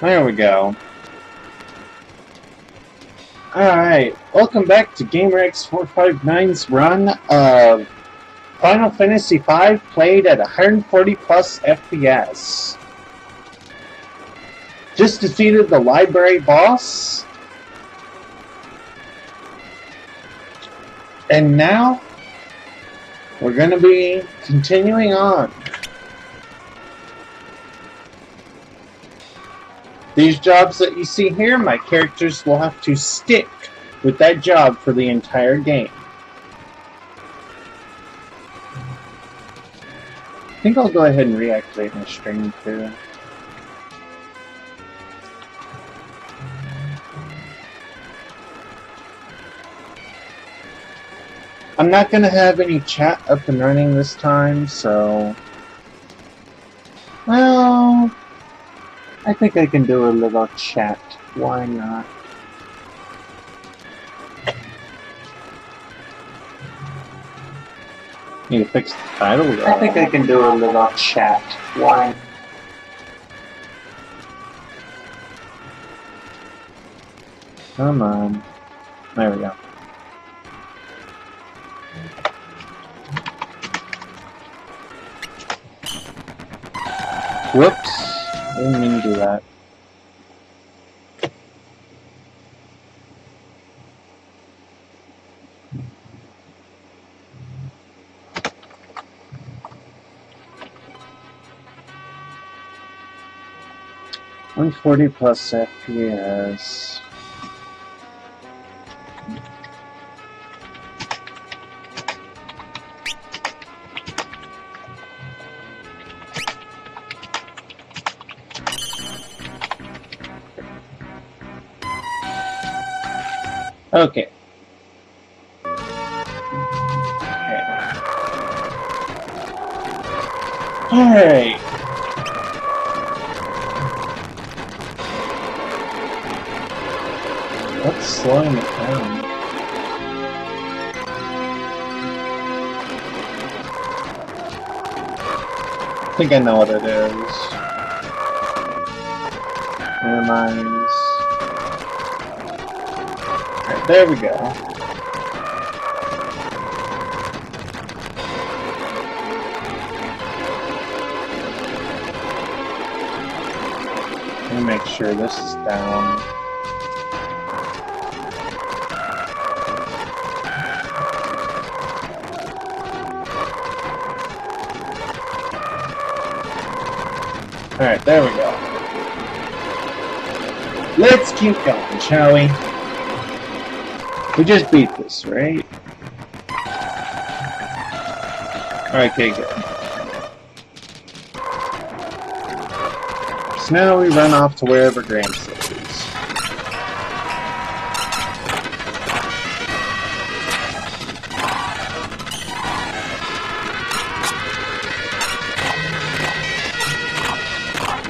There we go. Alright, welcome back to GamerX459's run of Final Fantasy V played at 140 plus FPS. Just defeated the library boss. And now, we're going to be continuing on. These jobs that you see here, my characters will have to stick with that job for the entire game. I think I'll go ahead and reactivate my stream too. I'm not going to have any chat up and running this time, so... Well... I think I can do a little chat. Why not? Need to fix the title. Though. I think I can do a little chat. Why? Come on. There we go. Whoops. I didn't mean to do that. One forty plus FPS. Okay. Alright. What's slowing it down? I think I know what it is. Minimize. Right, there we go. Let me make sure this is down. Alright, there we go. Let's keep going, shall we? We just beat this, right? Okay, good. So now we run off to wherever Gramps is.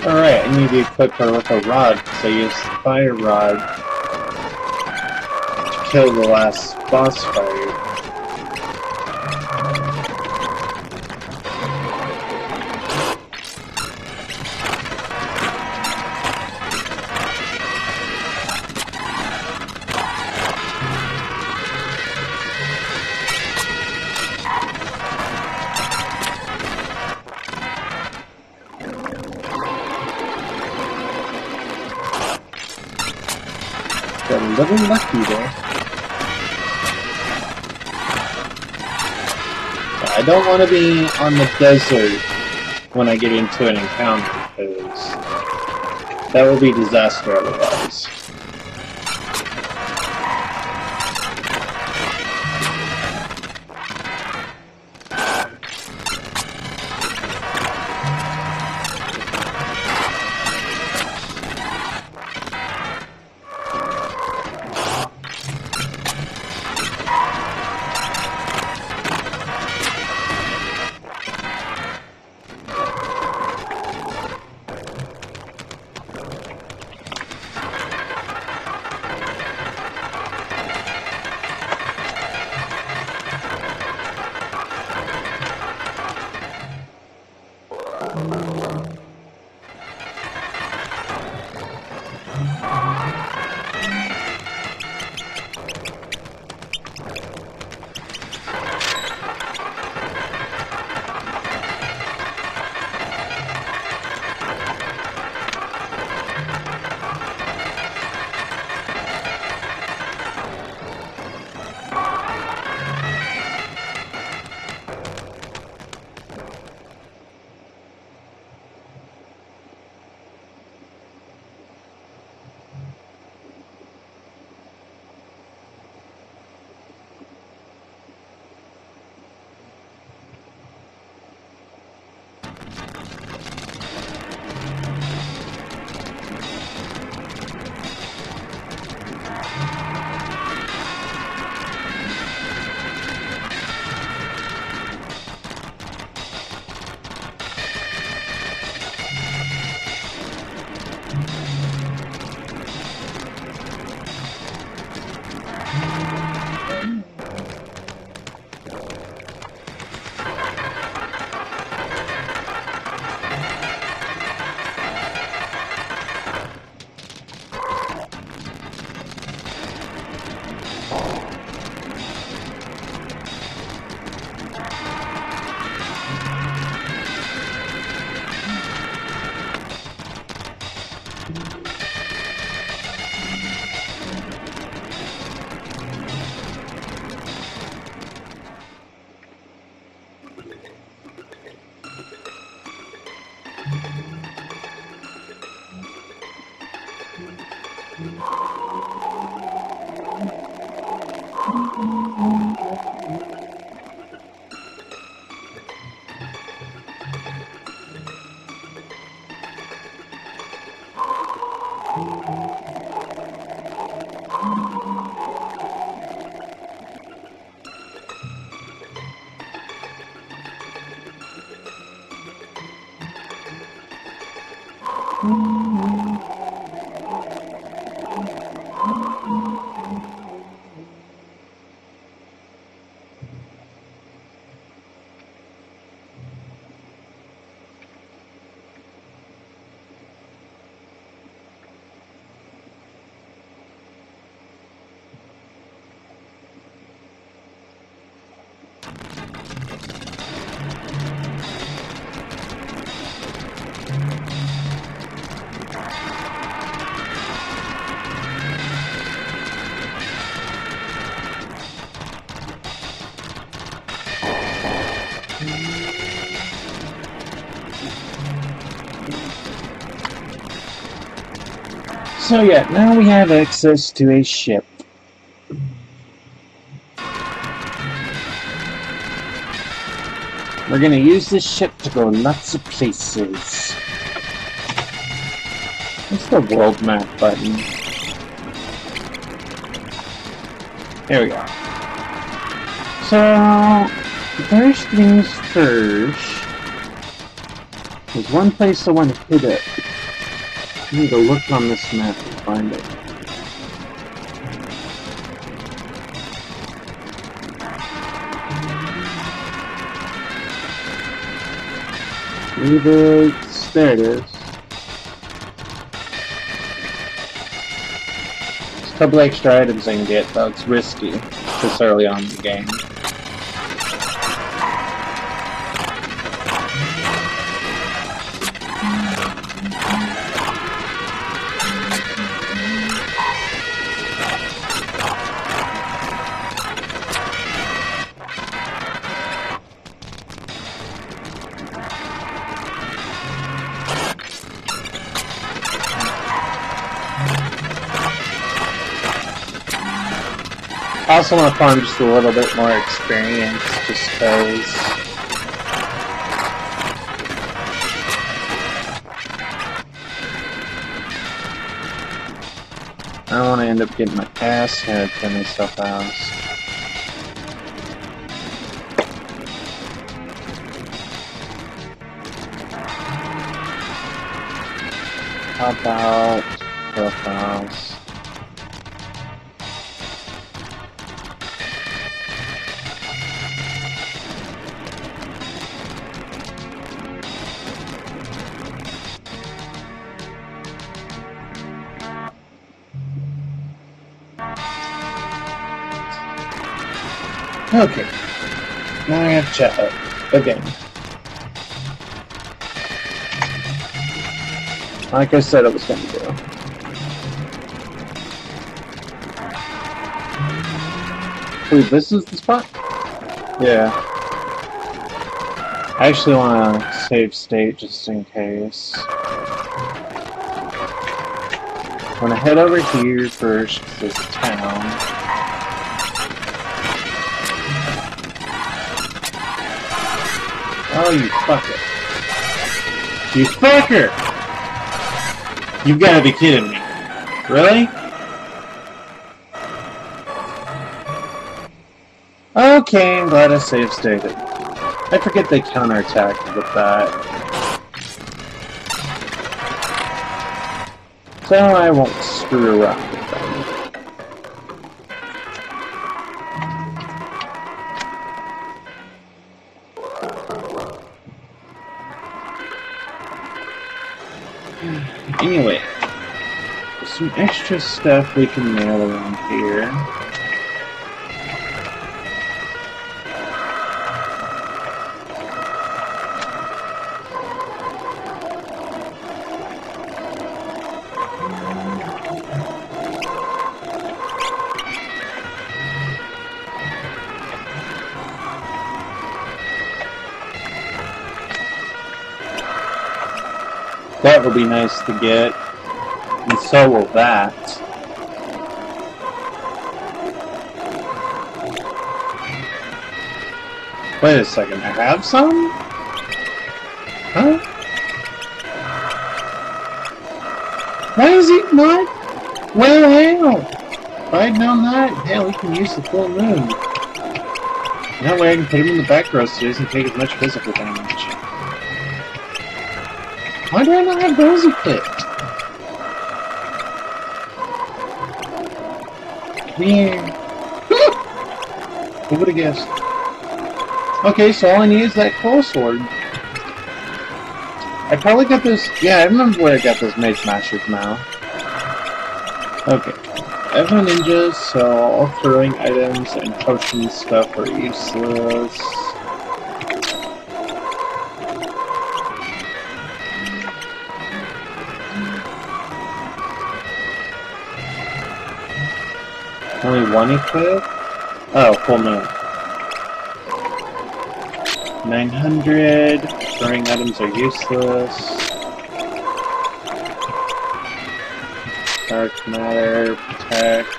Alright, I need to equip her with a rod, so I use the fire rod kill the last boss fight. Got a little lucky there. Don't want to be on the desert when I get into an encounter, because that will be disaster otherwise. So yeah, now we have access to a ship. We're gonna use this ship to go lots of places. What's the world map button? There we go. So, first things first. There's one place I want to hit it. I need to look on this map to find it. Maybe there it is. There's a couple extra items I can get, though it's risky this early on in the game. I also want to farm just a little bit more experience, just because. I don't want to end up getting my ass handed to me so. How about profiles? I chat again. Like I said I was going to do. Wait, this is the spot? Yeah. I actually want to save state just in case. I'm gonna head over here first, because there's Oh, you fucker. You fucker! You've gotta be kidding me. Really? Okay, I'm glad I saved stated. I forget they counterattack with that. So I won't screw around some extra stuff we can mail around here. That will be nice to get. So will that. Wait a second, I have some? Huh? Why is he not? Well, hell. I'd known that, hell, we can use the full moon. That way I can put him in the back row so he doesn't take as much physical damage. Why do I not have those equipped? Yeah. Who would have guessed? Okay, so all I need is that coral sword. I probably got this. Yeah, I remember where I got those Mage Mashers now. Okay. I have no ninjas, so all throwing items and potion stuff are useless. Only one equip? Oh, full moon. 900. Throwing items are useless. Dark matter, protect.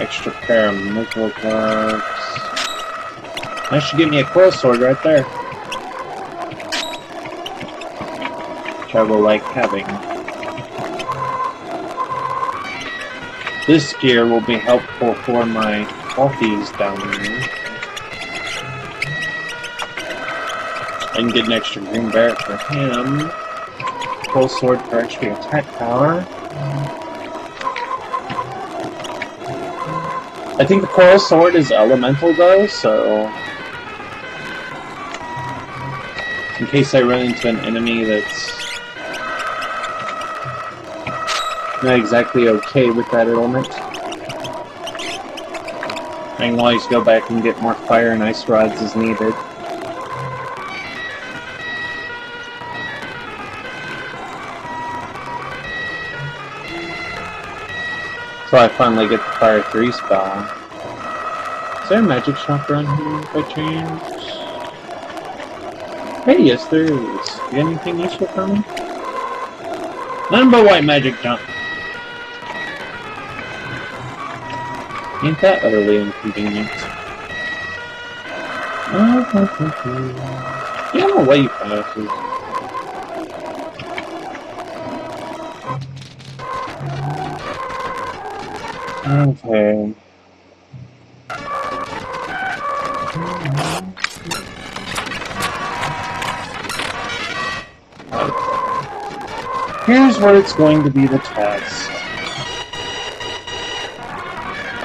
Extra pair of nickel gloves. That should give me a coral sword right there. Which I will like having. This gear will be helpful for my coffees down here. I can get an extra green beret for him. Full sword for extra attack power. I think the coral sword is elemental though, so in case I run into an enemy that's not exactly okay with that element. I can always go back and get more fire and ice rods as needed. So I finally get the Fire 3 spell. Is there a magic shop around here by chance? Hey, yes there is. You got anything useful for me? None but white magic jump. Ain't that utterly inconvenient? Yeah, I'm away passes. Okay. Here's where it's going to be the test.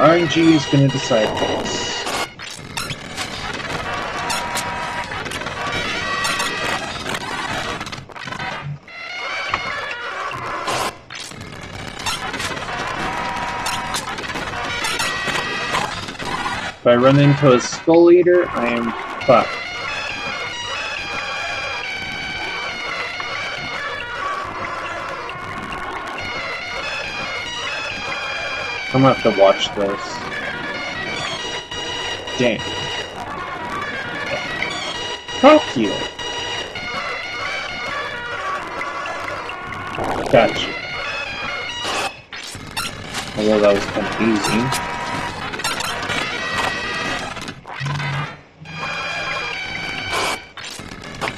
RNG is going to decide this. If I run into a Skull Eater, I am fucked. I'm gonna have to watch this. Damn. Fuck you. Gotcha. Although that was easy.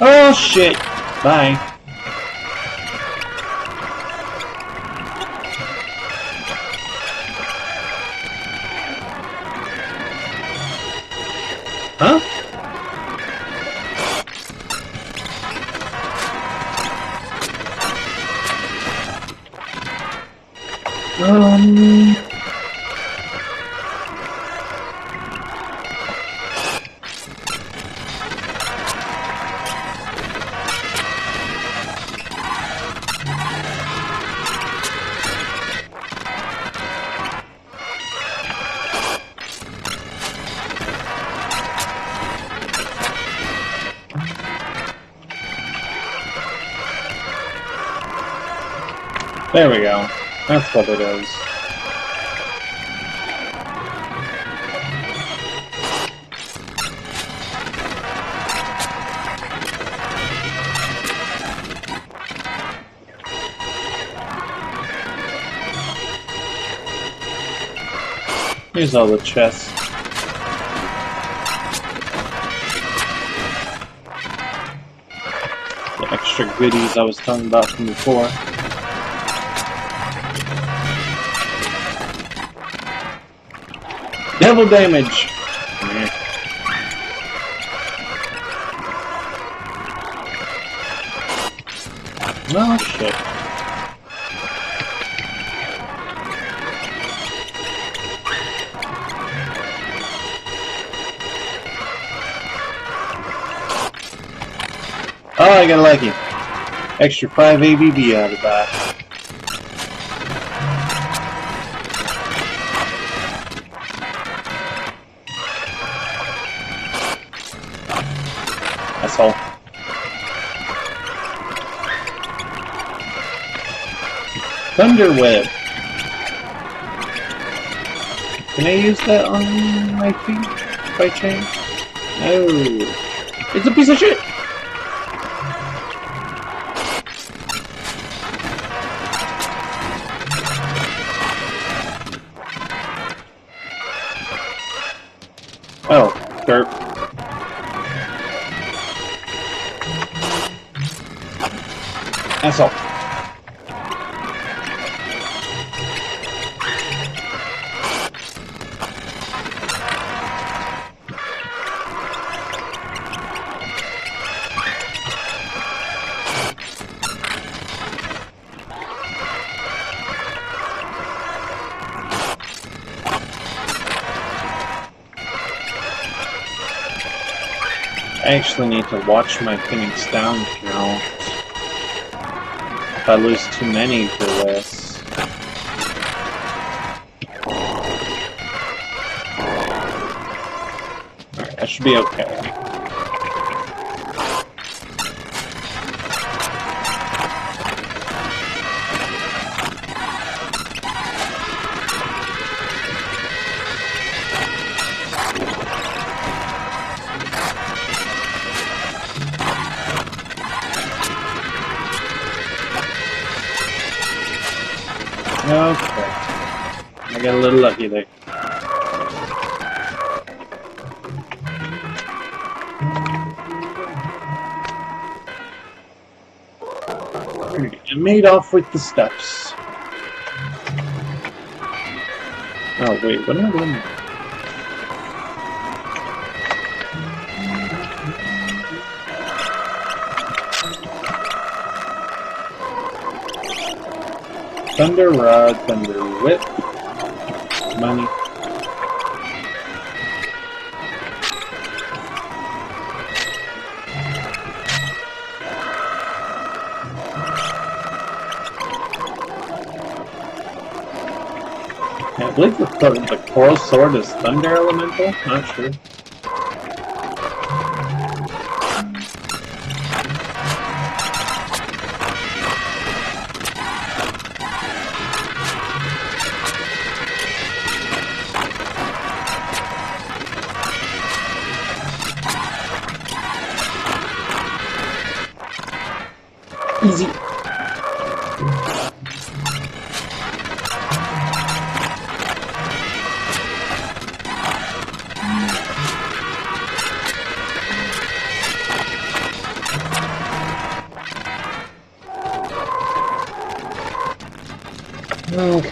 Oh shit! Bye. That's what it is. Here's all the chests. The extra goodies I was talking about from before. Devil damage! Oh shit. Oh, I got lucky. Extra 5 ABP out of that. Thunder Whip. Can I use that on my feet by chance? No. It's a piece of shit! I actually need to watch my Phoenix down count. If I lose too many for this. Alright, that should be. Okay. Made off with the steps. Oh wait, what am I doing? Thunder Rod, Thunder Whip, the, the Coral Sword is Thunder Elemental? Not sure.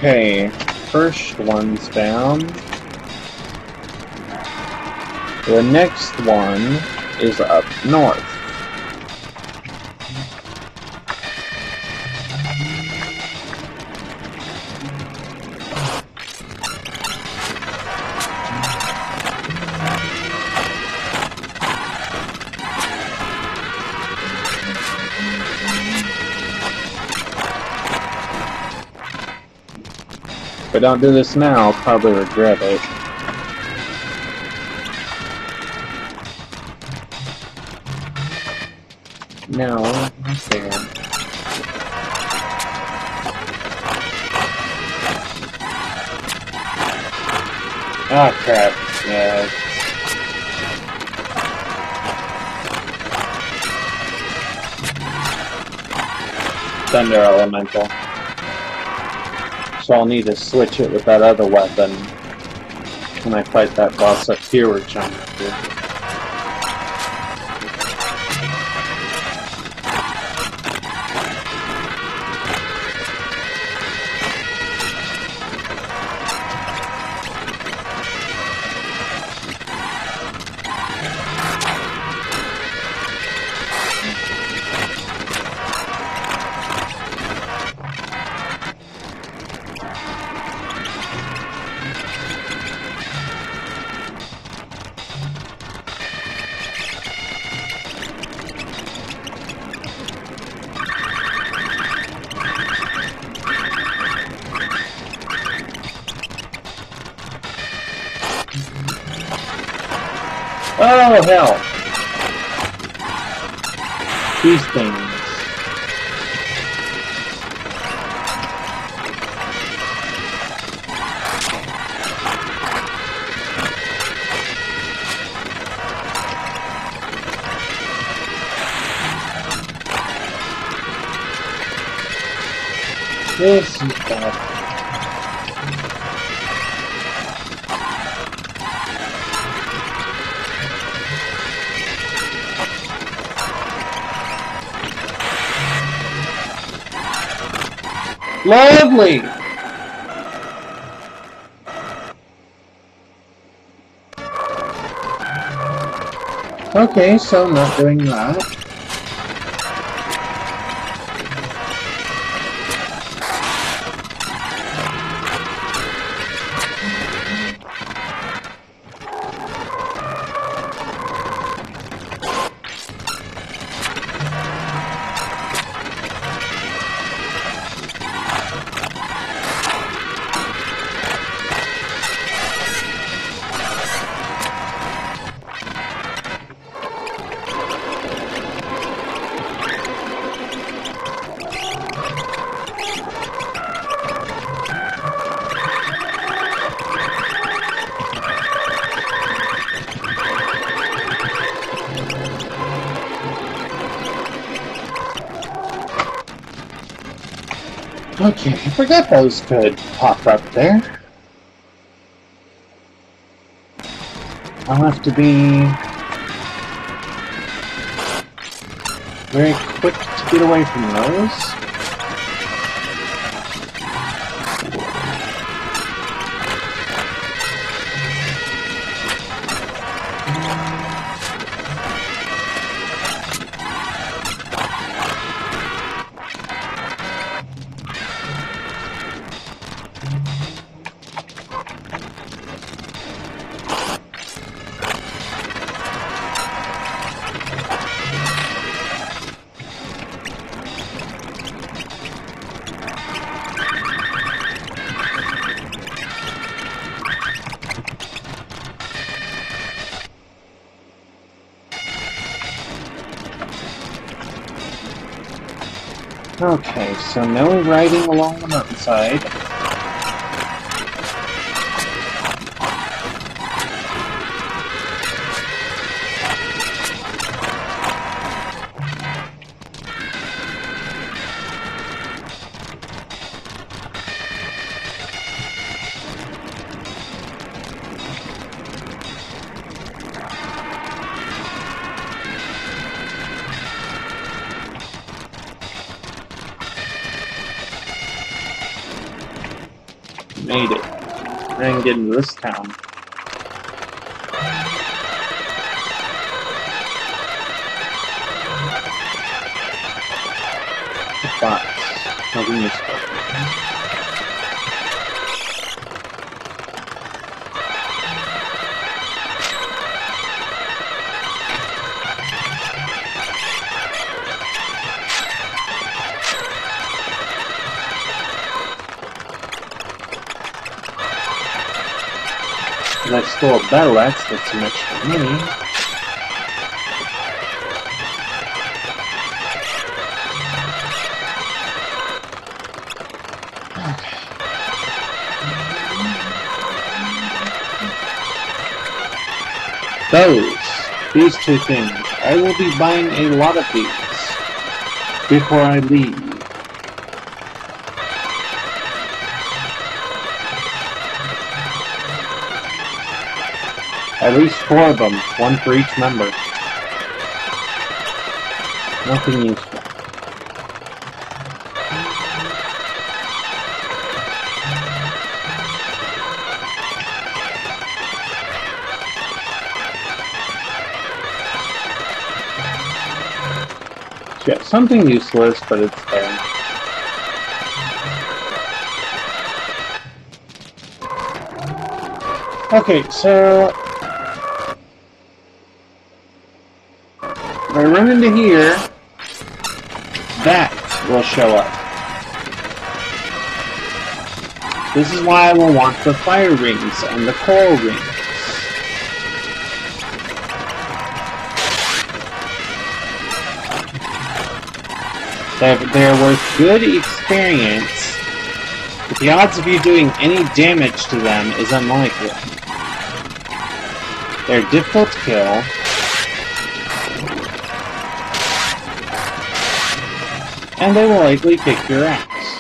Okay, first one's down. The next one is up north. Don't do this now, I'll probably regret it. No, okay. Ah, crap. Yeah. Thunder Elemental. So I'll need to switch it with that other weapon when I fight that boss up here with John. Lovely! Okay, so not doing that. I forgot those could pop up there. I'll have to be very quick to get away from those. Riding along the mountainside. Then get into this town. But nothing useful. Stole a battle axe, that's some extra money. Those, these two things, I will be buying a lot of these before I leave. At least four of them, one for each member. Nothing useful. Yeah, something useless, but it's there. Okay, so run into here, that will show up. This is why I will want the fire rings and the coral rings. They're, worth good experience, but the odds of you doing any damage to them is unlikely. They're difficult to kill, And they will likely kick your ass.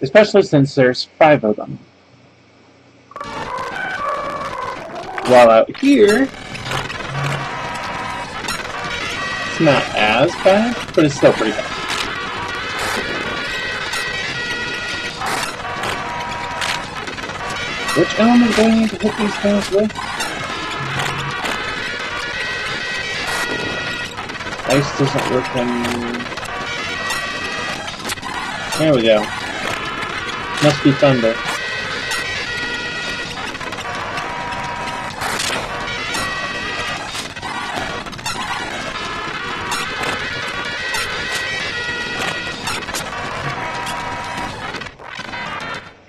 Especially since there's five of them. While out here, it's not as bad, but it's still pretty bad. Which element do I need to hit these things with? Ice doesn't work in... There we go. Must be thunder.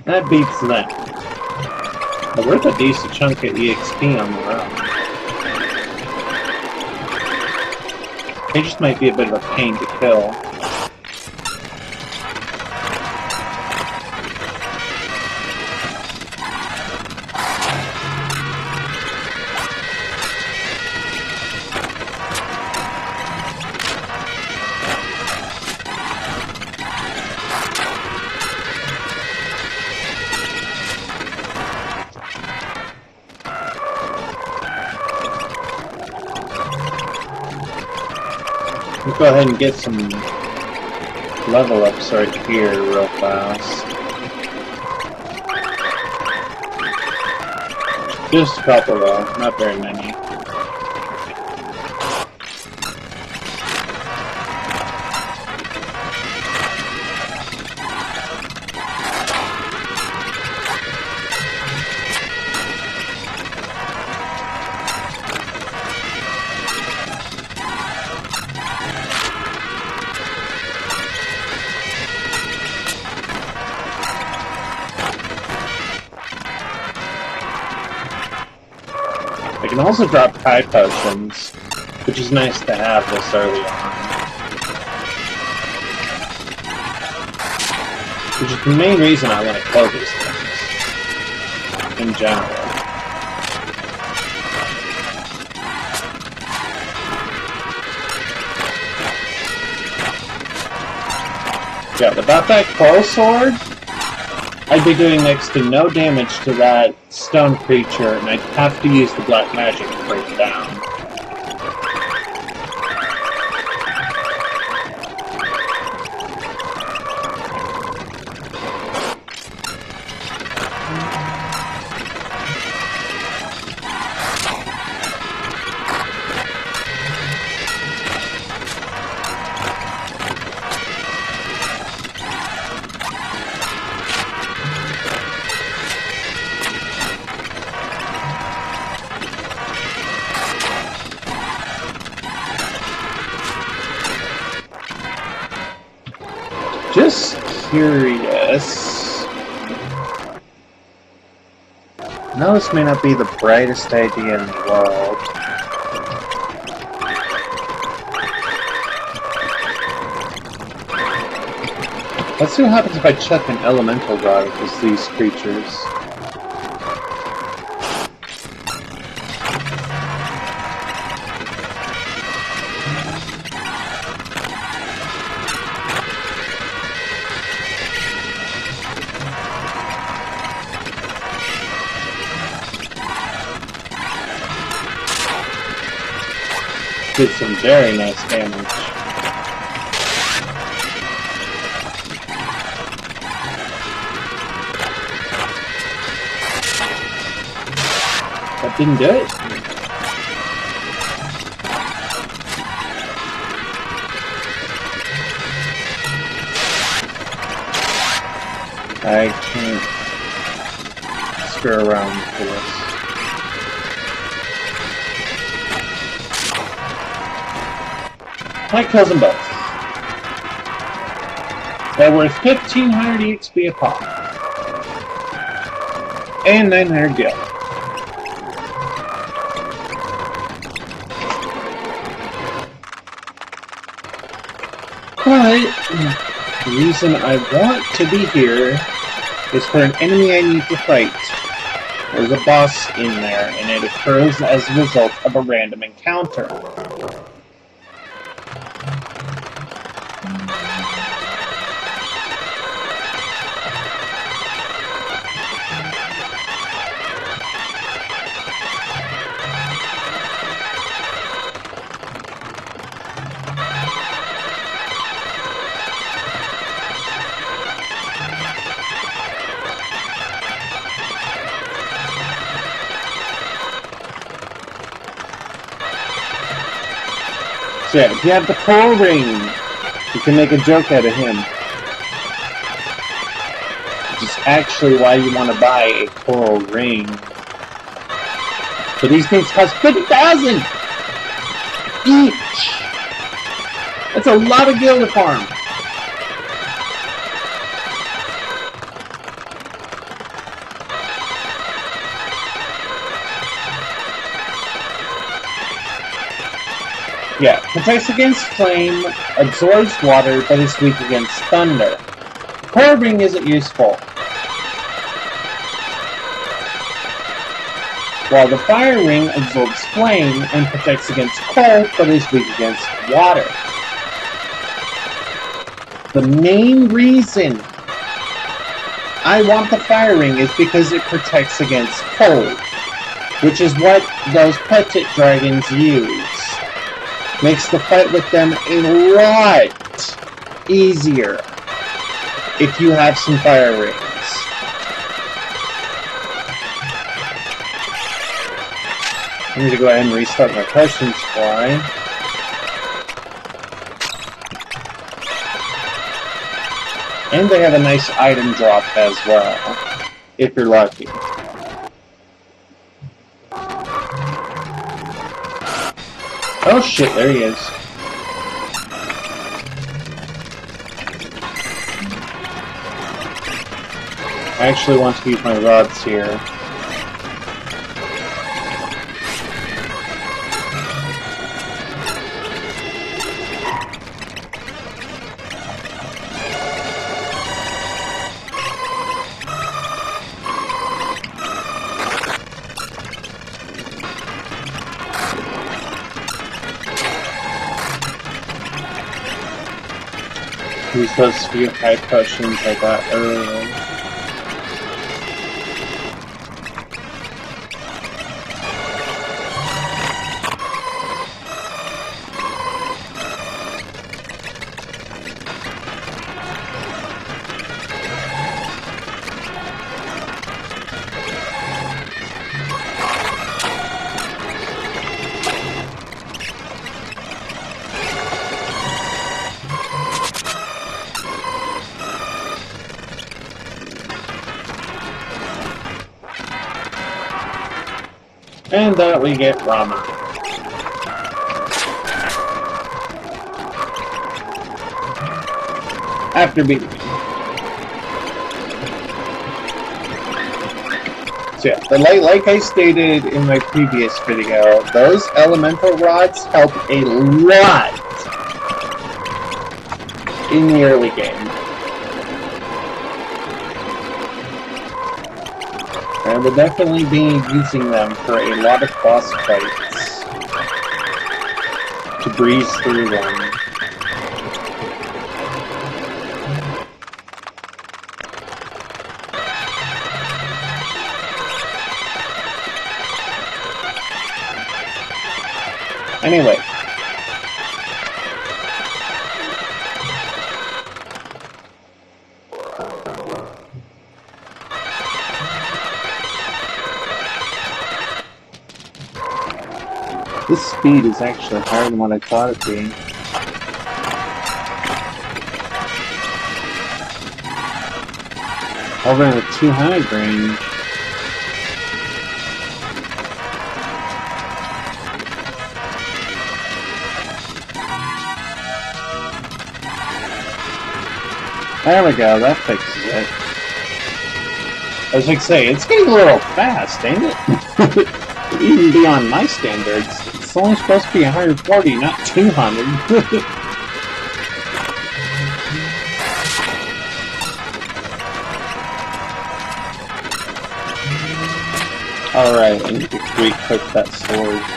That beats that. But worth a decent chunk of EXP on the run. They just might be a bit of a pain to kill. Ahead and get some level ups right here real fast. Just a couple though, not very many. Also dropped high potions, which is nice to have this early on. Which is the main reason I want to kill these things. In general. Yeah, without that coral sword, I'd be doing next to no damage to that stone creature, and I'd have to use the black magic to break it down. This may not be the brightest idea in the world. Let's see what happens if I chuck an elemental rod at these creatures. Very nice damage. That didn't do it? I can't screw around with this. Kills them both. They're worth 1500 EXP a pop. And 900 gil. But the reason I want to be here is for an enemy I need to fight. There's a boss in there, and it occurs as a result of a random encounter. So if you have the coral ring, you can make a joke out of him. Which is actually why you want to buy a coral ring. But these things cost 50000 each! That's a lot of Gilda Farm. Yeah, protects against flame, absorbs water, but is weak against thunder. Coral ring isn't useful. While the fire ring absorbs flame and protects against cold, but is weak against water. The main reason I want the fire ring is because it protects against cold, which is what those petit dragons use makes the fight with them a lot easier if you have some fire rings. I need to go ahead and restart my potion supply. And they have a nice item drop as well, if you're lucky. Oh shit, there he is. I actually want to use my rods here. Use those few high potions I got earlier. And get Ramuh. After beating. So yeah, light, like I stated in my previous video, those elemental rods help a lot in the early game. Will definitely be using them for a lot of boss fights to breeze through them. Anyway, This speed is actually higher than what I thought it'd be. Over in the too high range. There we go, that fixes it. I was like say, it's getting a little fast, ain't it? Even beyond my standards only supposed to be 140, not 200. Alright, I need to re-click that sword.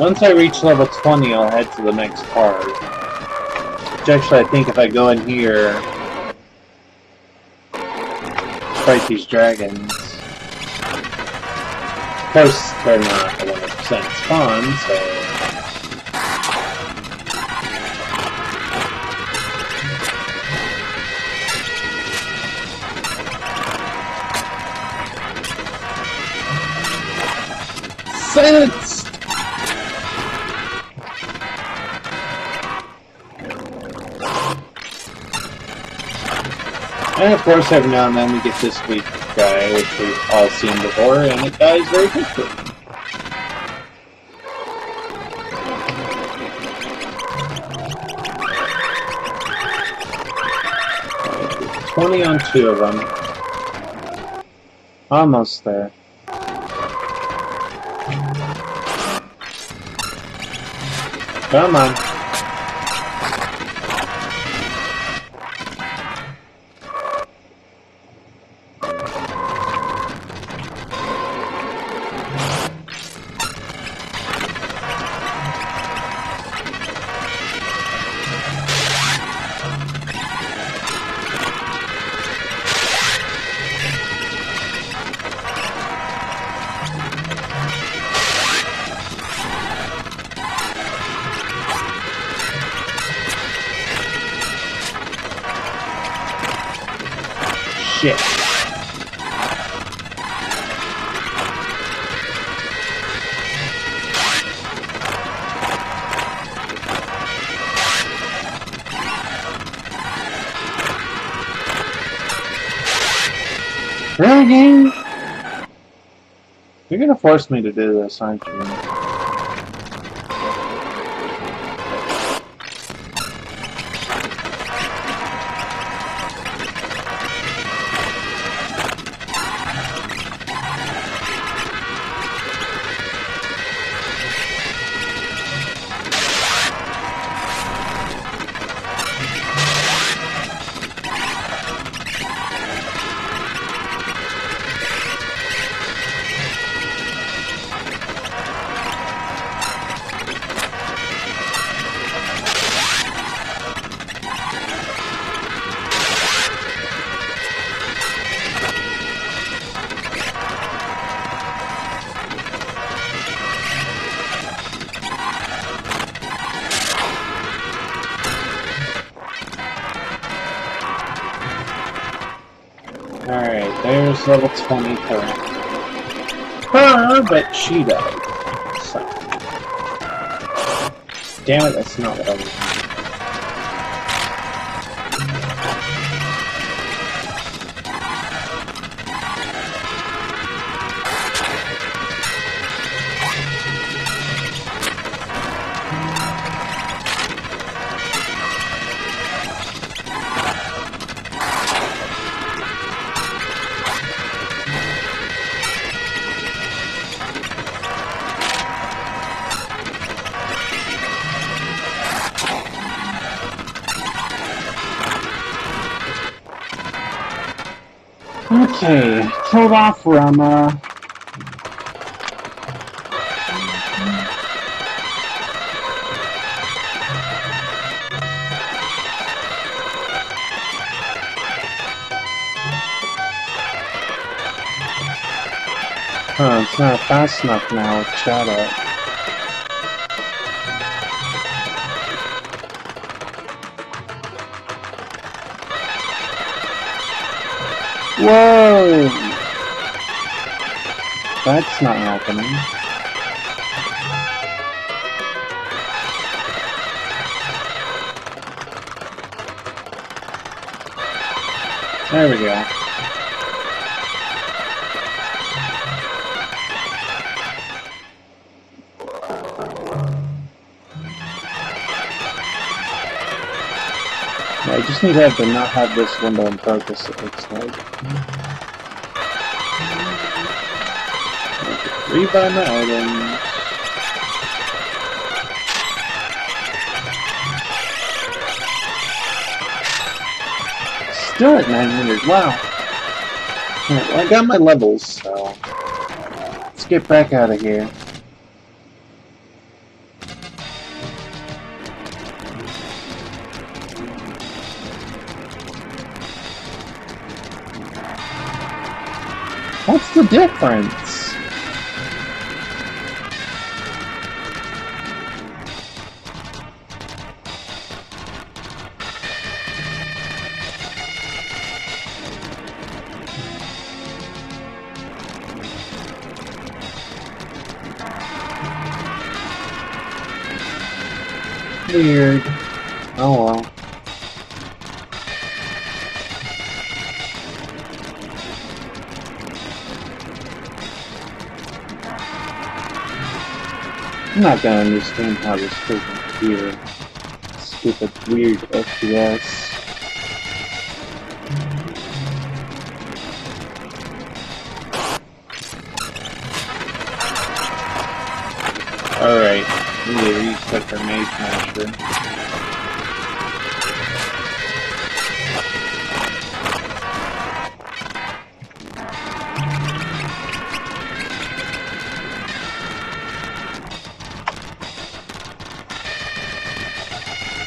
Once I reach level 20, I'll head to the next part. Which actually, I think if I go in here, fight these dragons. Of course, they're not 100% spawn, so... Silence! Course, every now and then we get this weak guy, which we've all seen before, and it dies very quickly. Twenty on two of them. Almost there. Come on. You're gonna force me to do this, aren't you? There's level 20 current. Her, but she died. So. Damn it, that's not what I was Killed off Ramuh. Huh, it's not fast enough now with Shadow. Whoa! That's not happening. There we go. I just need to have to not have this window in focus, it looks like. Rebuy my items. Still at 900, wow. I got my levels, so... Let's get back out of here. What's the difference? Not gonna understand how this freaking here. Stupid weird FPS. Alright, we need to reset our Mage Masher.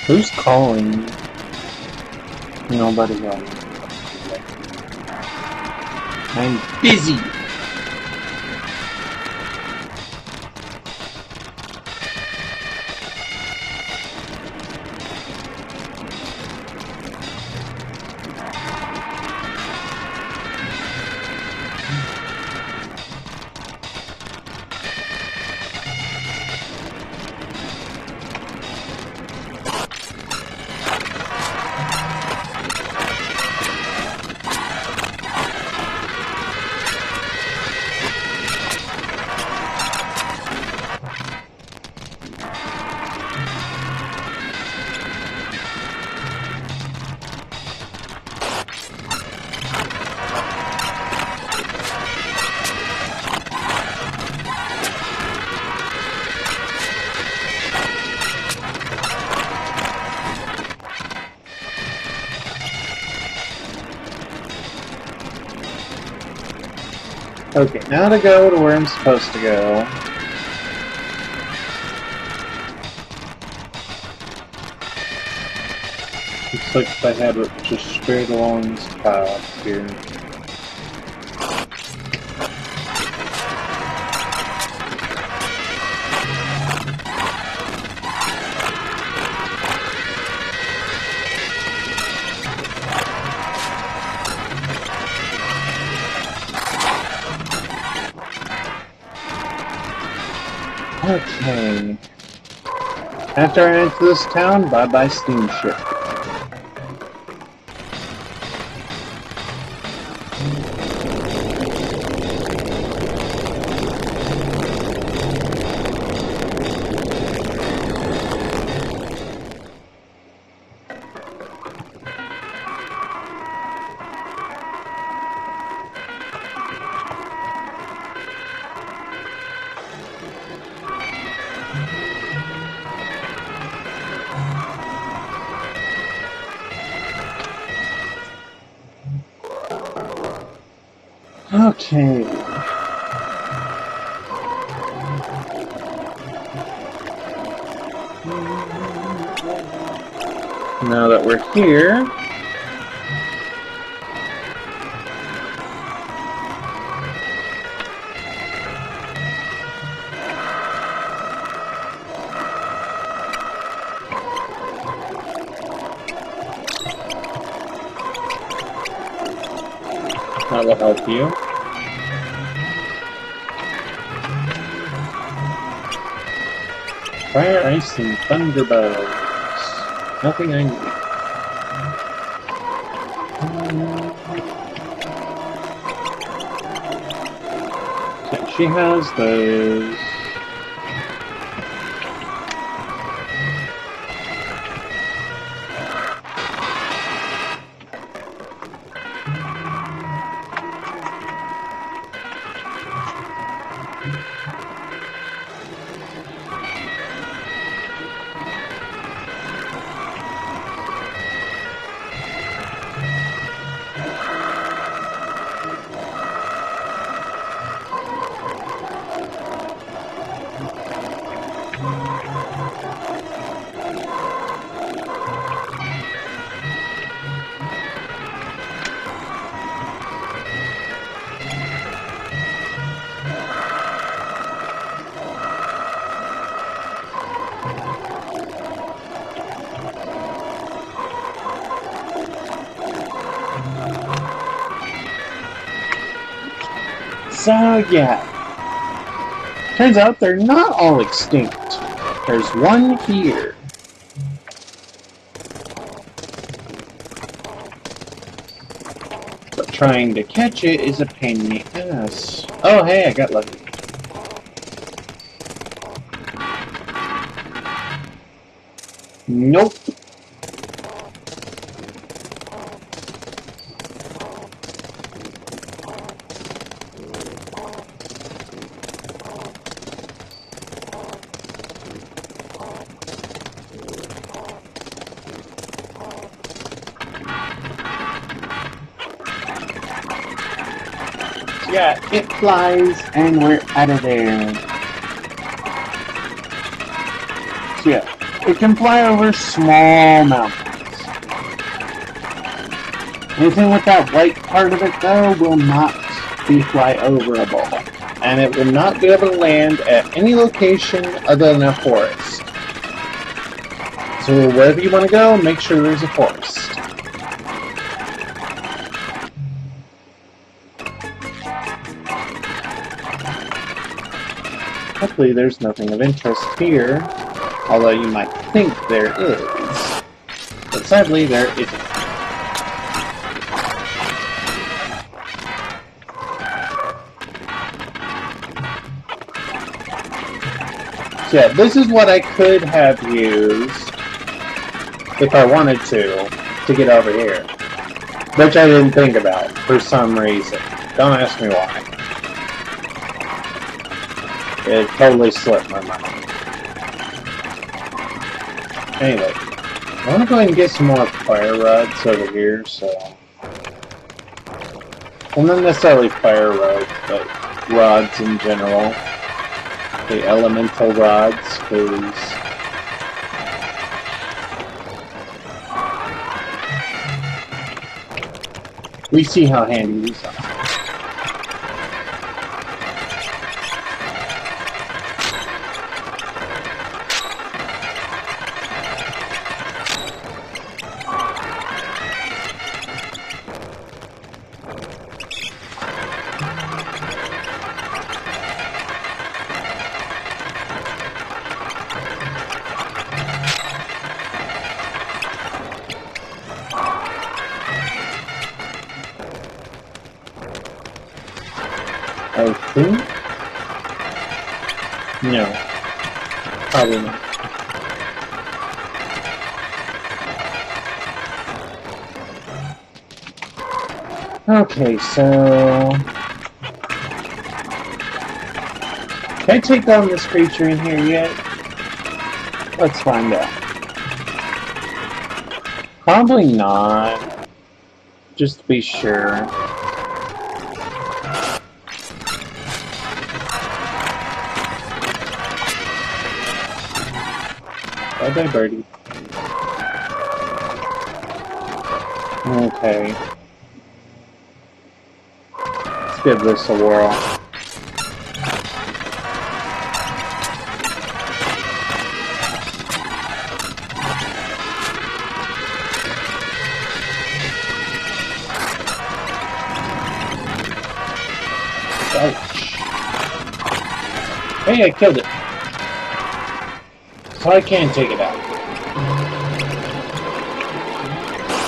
Who's calling? Nobody else. I'm busy. Okay, now to go to where I'm supposed to go. Looks like I had it just straight along this path here. After I enter this town, bye-bye steamship. Here, that will help you. Fire, ice, and thunderbolts. Nothing I need. She has those. Yeah. Turns out they're not all extinct. There's one here. But trying to catch it is a pain in the ass. Oh, hey, I got lucky. Nope. Flies, and we're out of there. So yeah, it can fly over small mountains. Anything with that white part of it, though, will not be flyoverable. And it will not be able to land at any location other than a forest. So wherever you want to go, make sure there's a forest. There's nothing of interest here, although you might think there is. But sadly, there isn't. So yeah, this is what I could have used if I wanted to, to get over here. Which I didn't think about, for some reason. Don't ask me why. It totally slipped my mind. Anyway, I want to go ahead and get some more fire rods over here, so... Well, not necessarily fire rods, but rods in general. The elemental rods, because... We see how handy these are. Okay, so... Can I take down this creature in here yet? Let's find out. Probably not. Just to be sure. Bye-bye, birdie. Okay. Give this a whirl. Hey, I killed it. So I can take it out.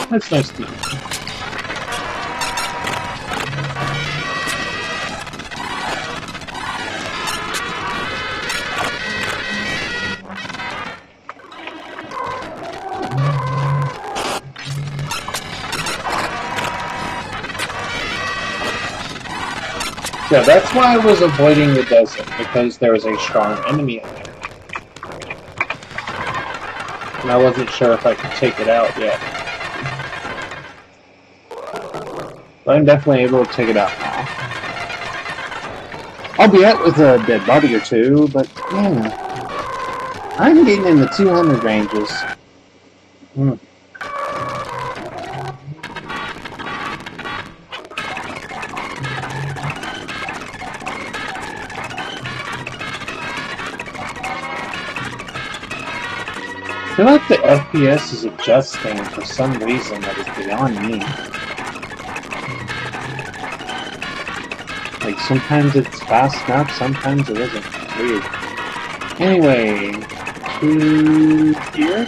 That's nice to. Yeah, that's why I was avoiding the desert, because there was a strong enemy in there. And I wasn't sure if I could take it out yet. But I'm definitely able to take it out now. I'll be out with a dead body or two, but yeah. I'm getting in the 200 ranges. I feel like the FPS is adjusting for some reason that is beyond me. Like sometimes it's fast enough, sometimes it isn't. Weird. Anyway, to here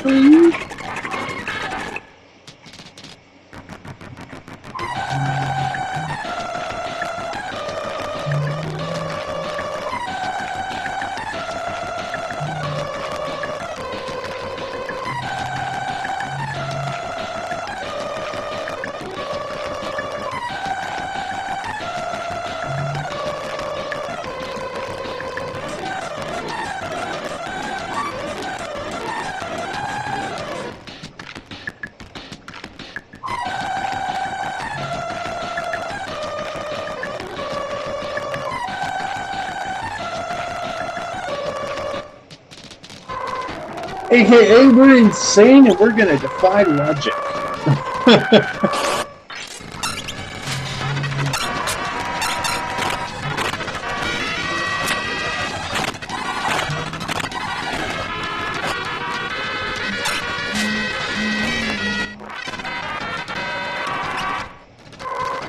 AKA, we're insane and we're gonna defy logic.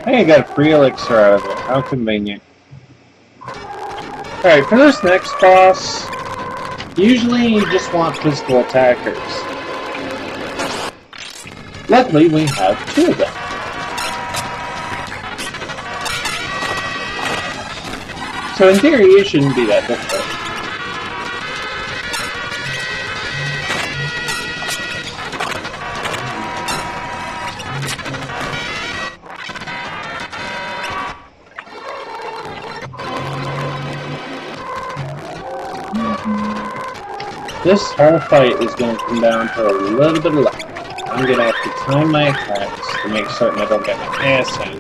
I got a free elixir out of it. How convenient. Alright, for this next boss, usually you just want physical attackers. Luckily, we have two of them. So in theory, it shouldn't be that difficult. This whole fight is going to come down to a little bit of luck. I'm going to have to time my attacks to make certain I don't get my ass handed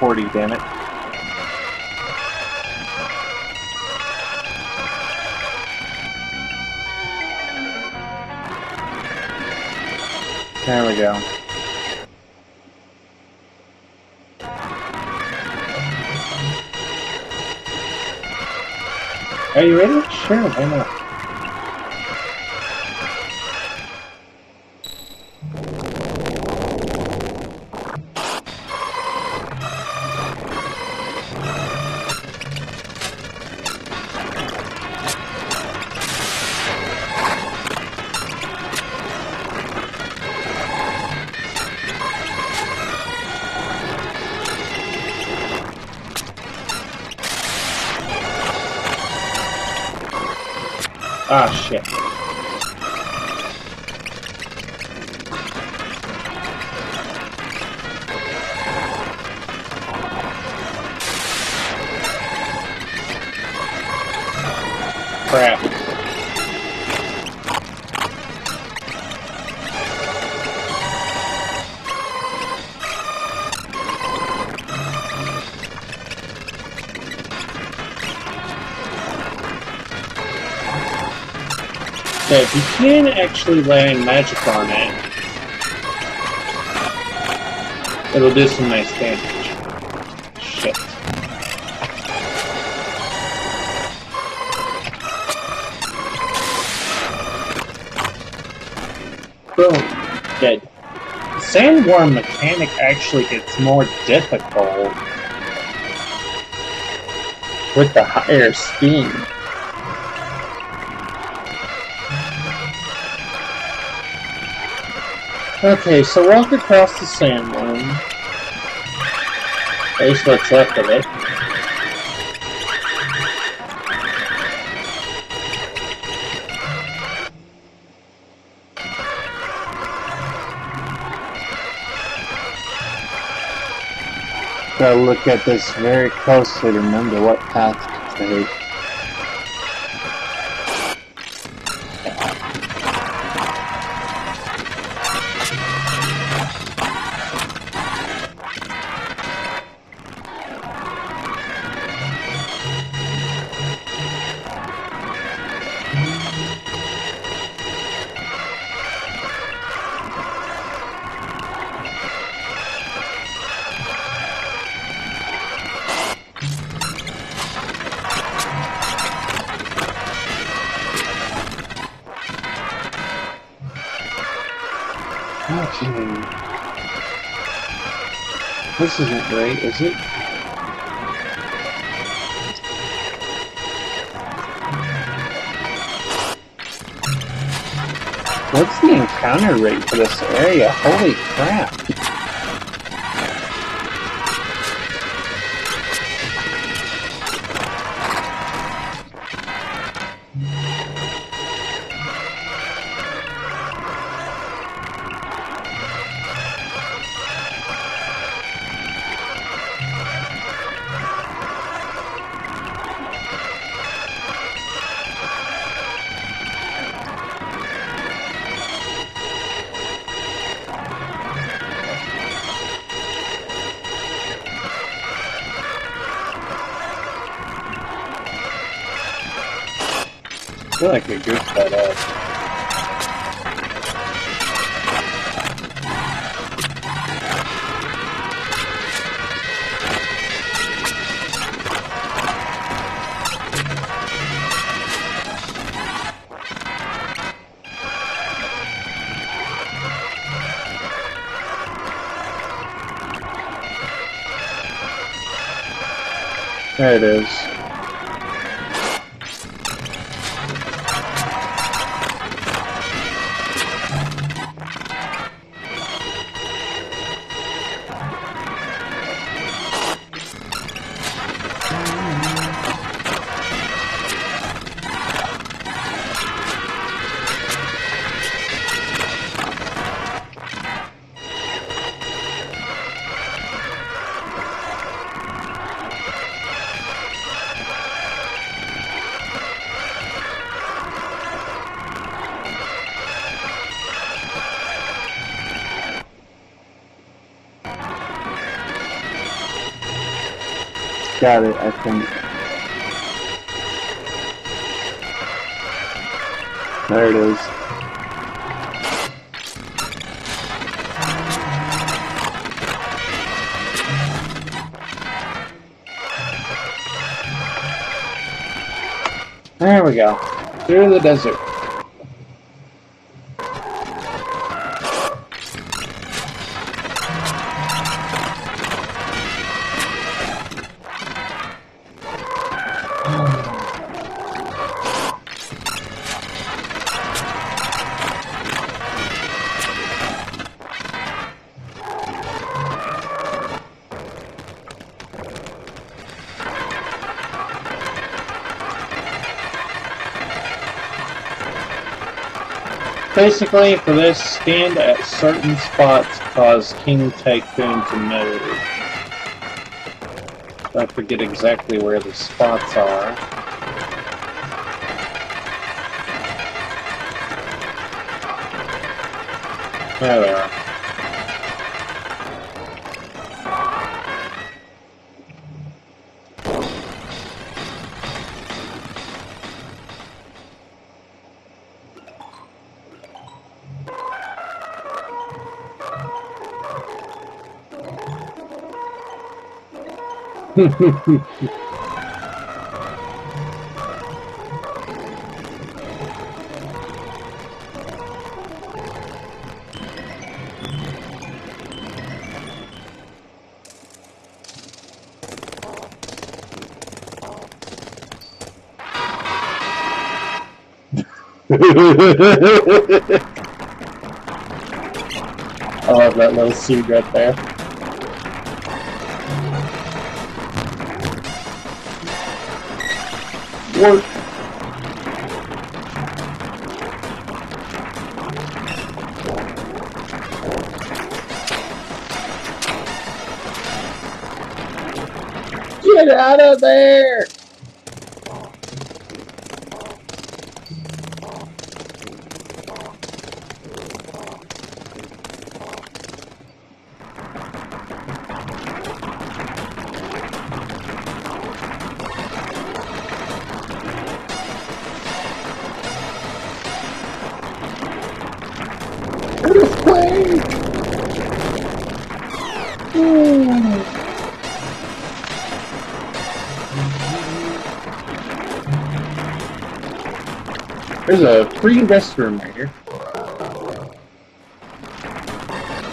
40, damn it. There we go. Are you ready? Sure, why not? If you can actually land magic on it, it'll do some nice damage. Shit. Boom. Dead. Sandworm mechanic actually gets more difficult with the higher speed. Okay, so walk across the sandworm. At least what's left of it. Gotta look at this very closely to remember what path to take. This isn't right, is it? What's the encounter rate for this area? Holy crap. It is. Got it, I think. There it is. There we go. Through the desert. Basically, for this, stand at certain spots cause King Tycoon to move. I forget exactly where the spots are. There they are. I love that little seed right there. Work. Get out of there! Free restroom right here.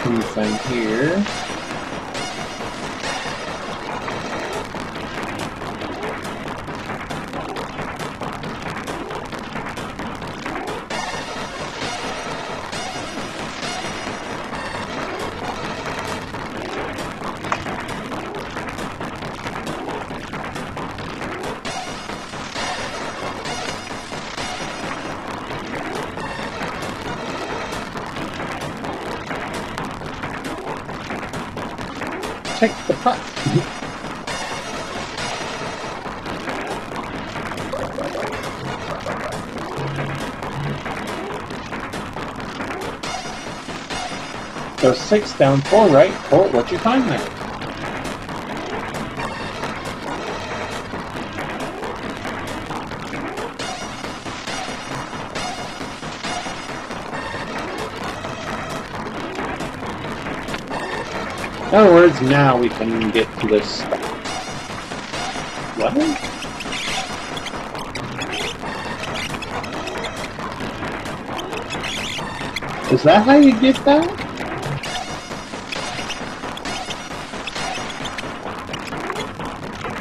Anything here? Six down, four right. Colt, what'd you find there? In other words, now we can get to this. What? Is that how you get that?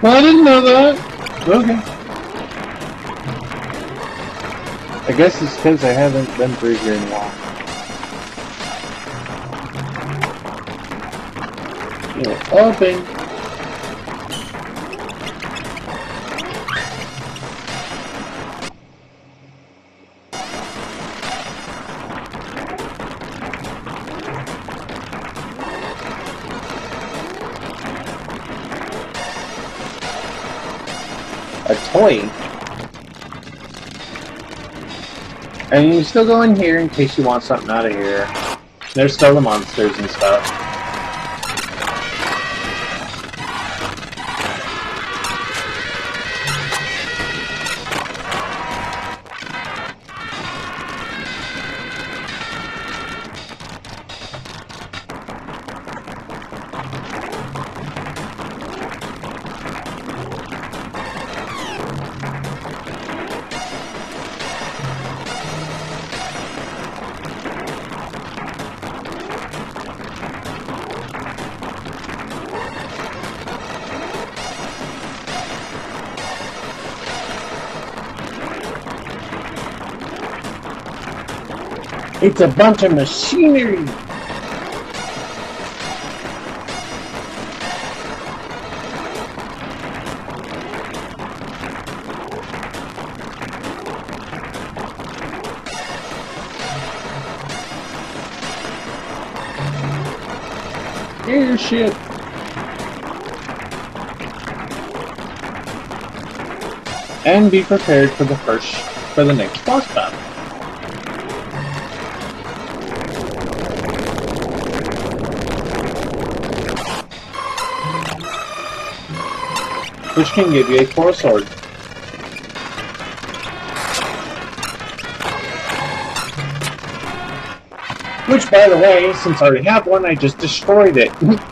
I didn't know that. Okay. I guess it's because I haven't been through here in a while. Yeah, open. Toy. And you still go in here in case you want something out of here. There's still the monsters and stuff. It's a bunch of machinery! Here, shit! And be prepared for the first, for the next boss battle. Which can give you a coral sword. Which, by the way, since I already have one, I just destroyed it.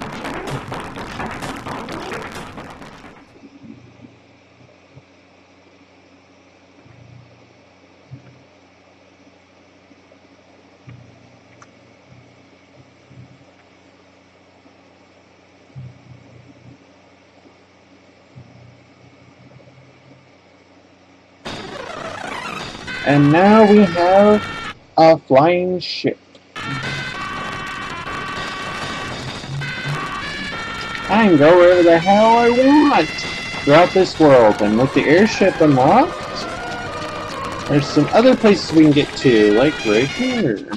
and now we have a flying ship. I can go wherever the hell I want throughout this world. And with the airship unlocked, there's some other places we can get to, like right here.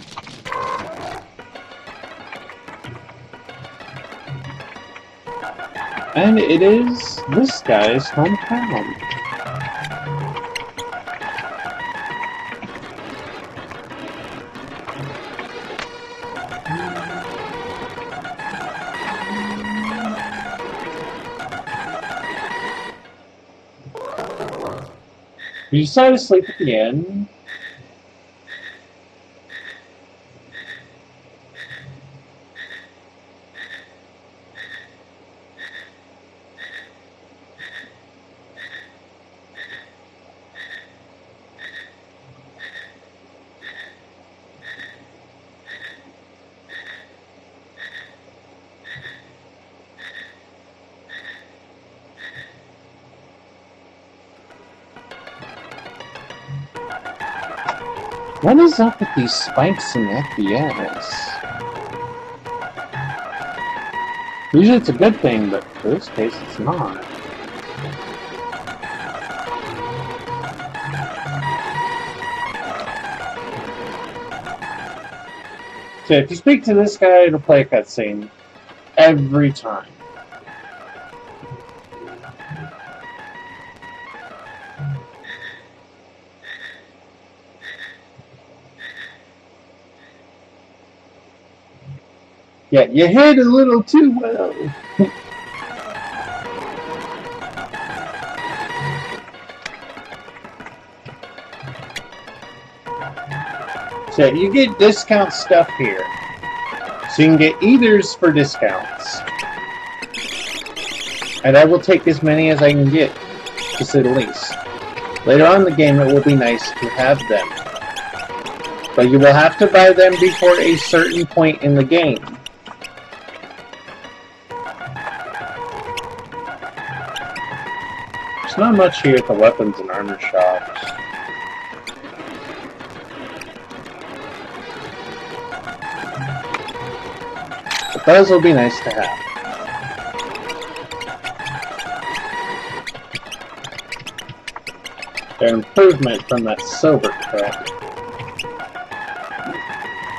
And it is this guy's hometown. You decide to sleep at the end. What is up with these spikes in FPS? Usually it's a good thing, but for this case it's not. So if you speak to this guy, it'll play a cutscene every time. Yeah, you hit a little too well. so you get discount stuff here. So you can get ethers for discounts. And I will take as many as I can get, to say the least. Later on in the game, it will be nice to have them. But you will have to buy them before a certain point in the game. Not much here at the weapons and armor shops. But those will be nice to have. They're improvement from that silver crap.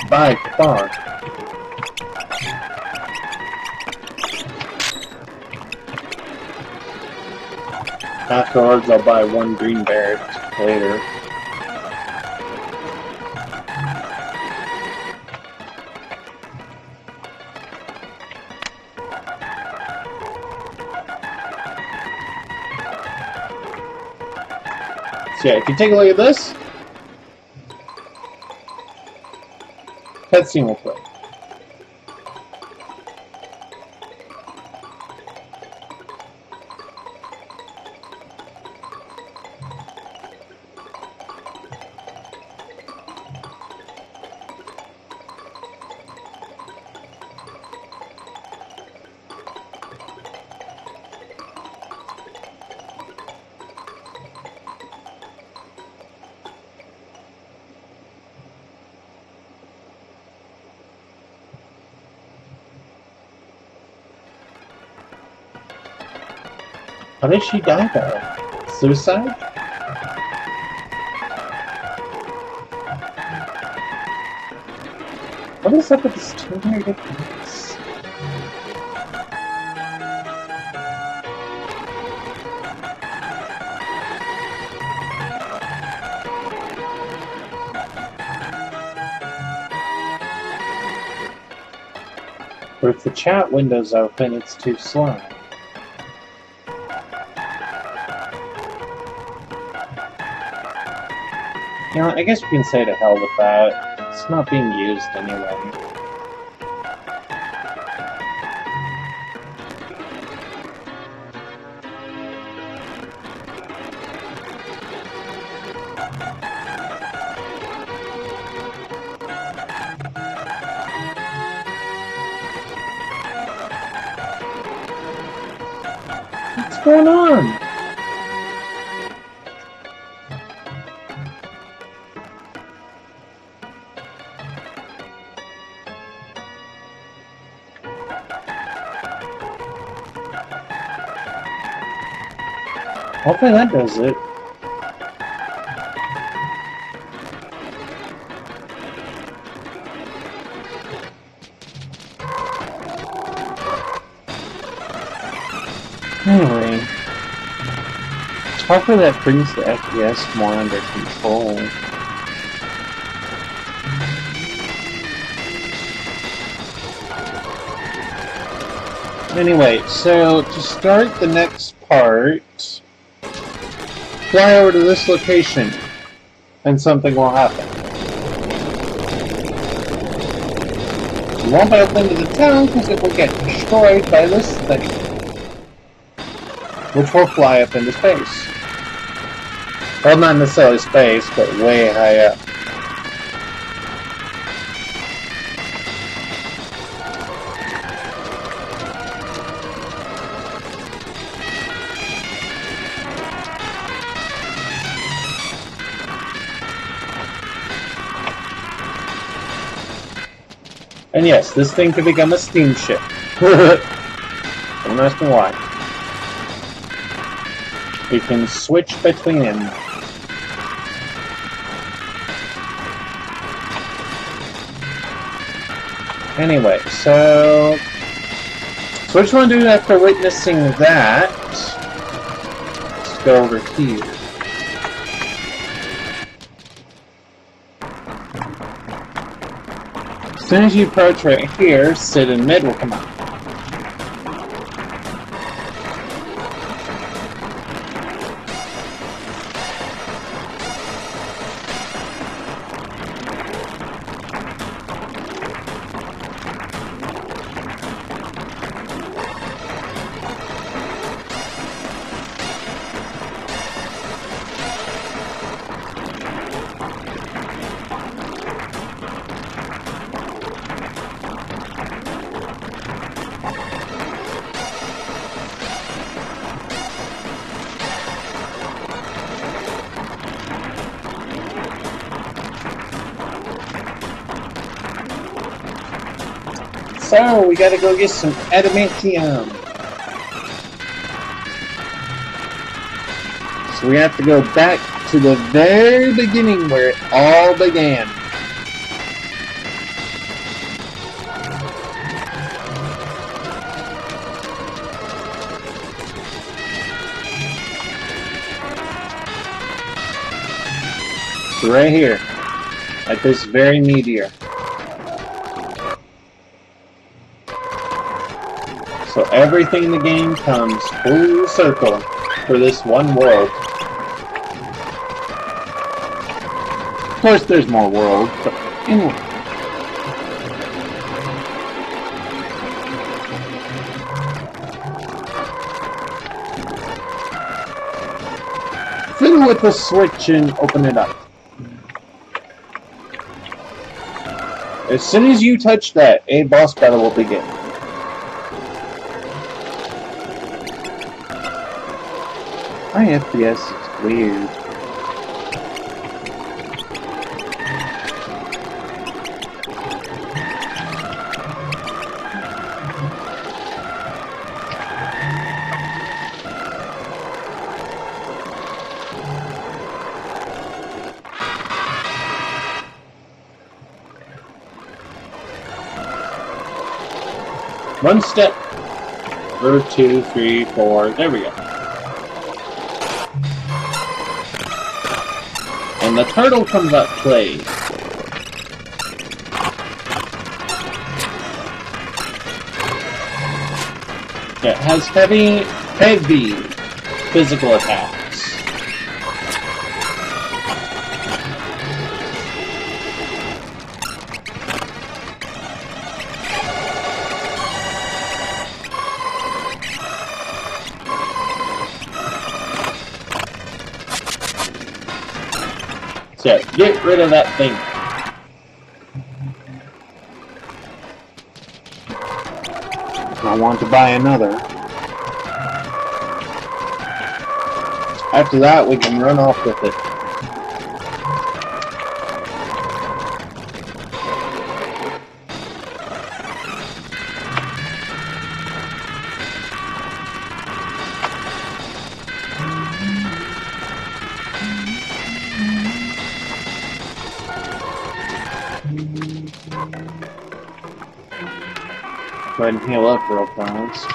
By far. Afterwards, I'll buy one green beret later. So yeah, if you take a look at this, cutscene will play. How did she die though? Uh, suicide? What is up with this 200? But if the chat window's open, it's too slow. I guess we can say to hell with that. It's not being used anyway. Hopefully that does it. Anyway, hopefully that brings the FPS more under control. Anyway, so to start the next part, fly over to this location, and something will happen. You won't be able into the town because it will get destroyed by this thing, which will fly up into space. Well, not necessarily space, but way high up. Yes, this thing could become a steamship. Don't ask me why. We can switch between them. Anyway, so... So what do you want to do after witnessing that? Let's go over here. Soon as you approach right here, Cid and Mid will come out. Gotta go get some adamantium. So we have to go back to the very beginning where it all began. Right here, at this very meteor. So everything in the game comes full circle for this one world. Of course, there's more worlds, but anyway. Fiddle with the switch and open it up. As soon as you touch that, a boss battle will begin. My FPS is weird. One step. Two, three, four. There we go. the turtle comes up, Plays. It has heavy, heavy physical attack. So, get rid of that thing. I want to buy another. After that, we can run off with it. Ahead and heal up real fast.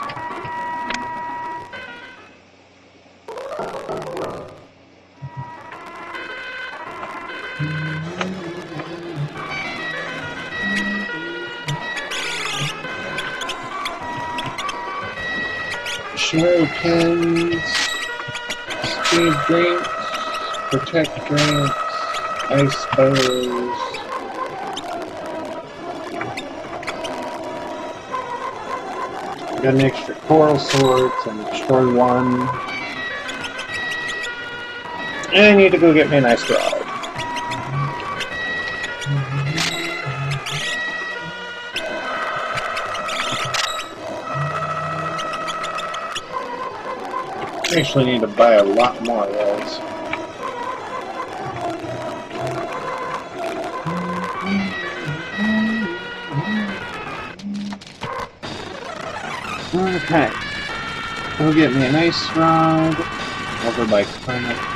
Speed drinks, protect drinks, ice bows. Got an extra coral sword, so I'm destroy one. And I need to go get me an ice rod. Actually need to buy a lot more of those. Okay. Go get me a nice rod over by Kermit.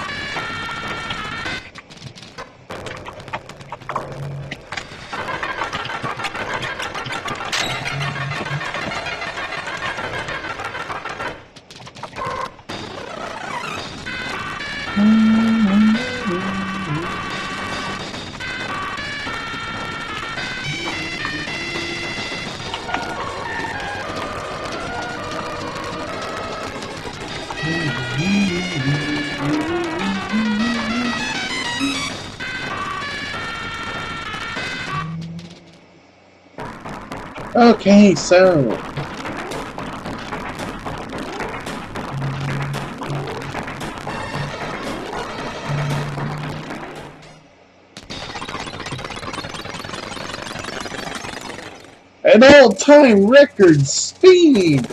Okay, so an all-time record speed.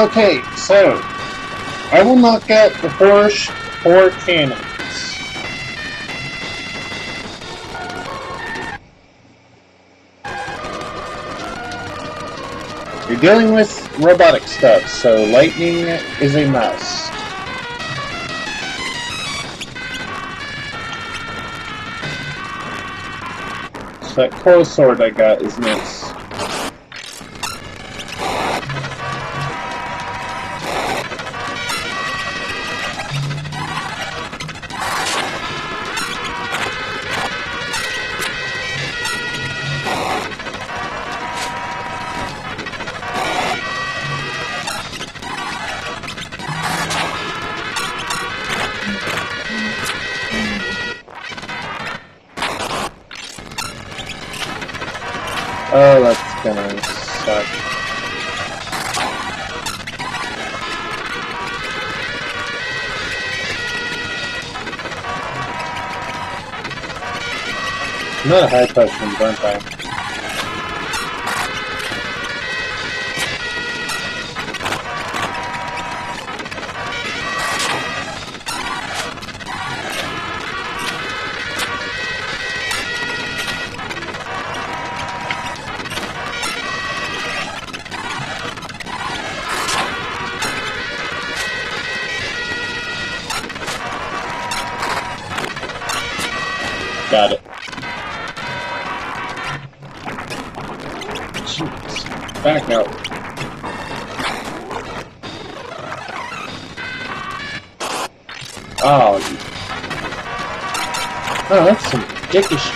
Okay, so I will knock out the four sh- four cannons. You're dealing with robotic stuff, so lightning is a must. So that coral sword I got is nice. High potion, aren't I? Some dickish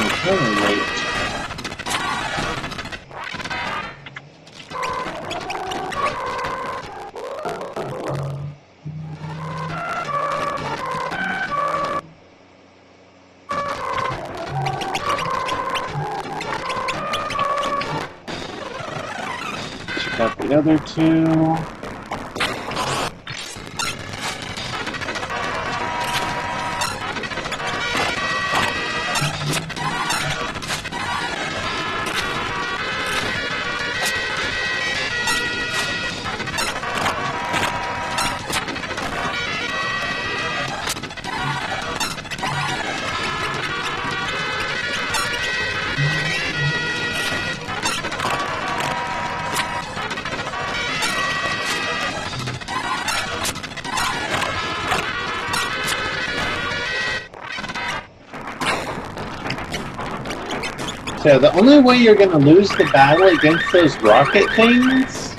So the only way you're gonna lose the battle against those rocket things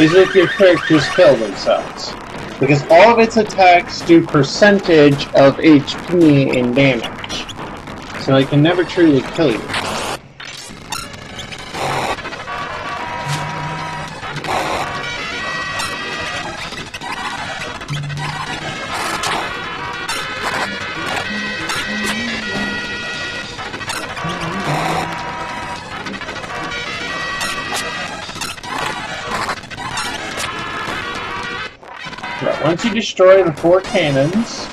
is if your characters kill themselves. Because all of its attacks do percentage of HP and damage. So it can never truly kill you. Destroy the four cannons,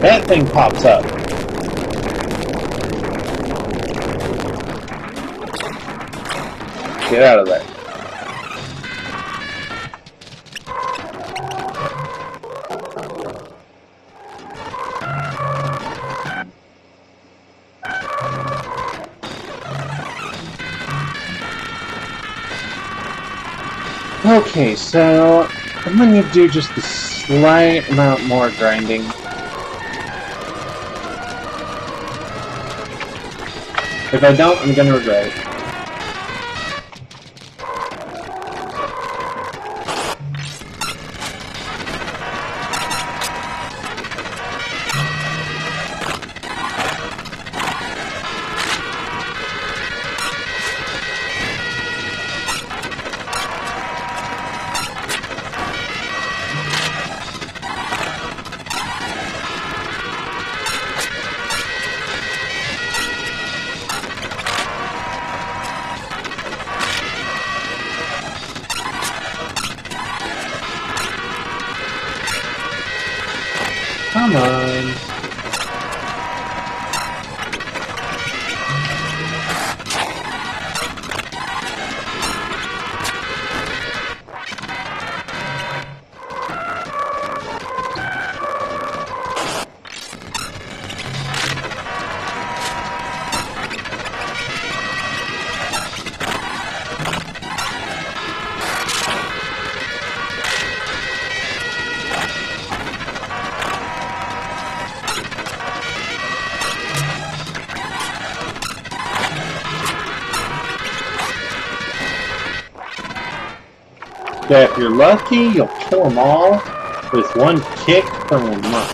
that thing pops up. Get out of there. Okay, so I'm gonna do just a slight amount more grinding. If I don't, I'm gonna regret it. Yeah, if you're lucky, you'll kill them all with one kick from a monk.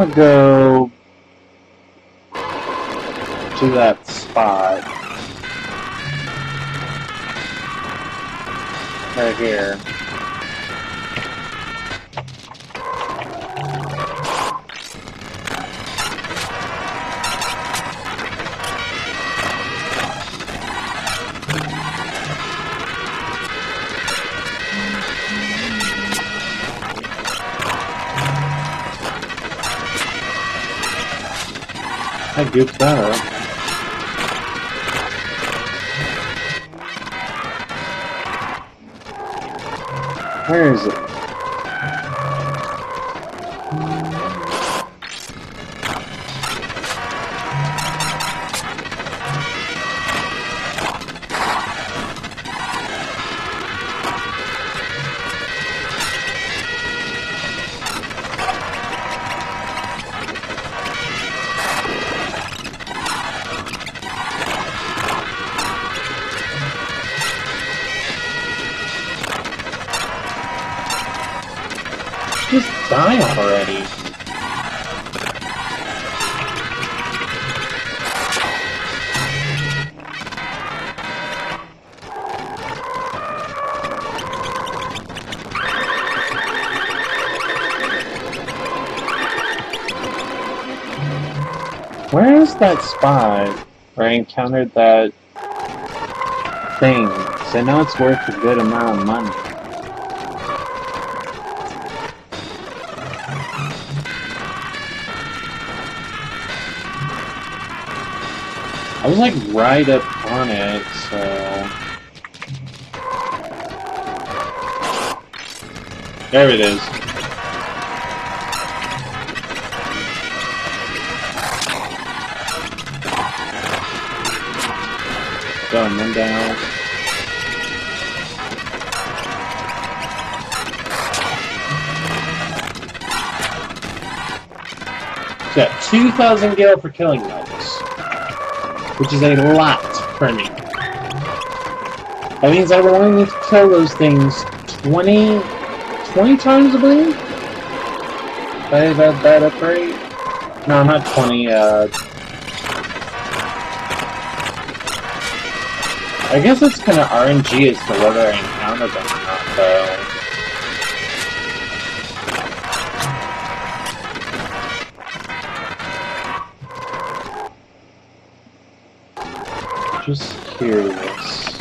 Gonna go to that spot. Right here. Goofed that that spot where I encountered that thing? I know it's worth a good amount of money. I was like right up on it, so. There it is. Done, one down. Got 2,000 gil for killing those which is a lot for me. That means I will only need to kill those things 20, 20 times, I believe? Did I have that up right? No, not 20, uh... I guess it's kind of RNG as to whether I encounter them or not, though. Just curious.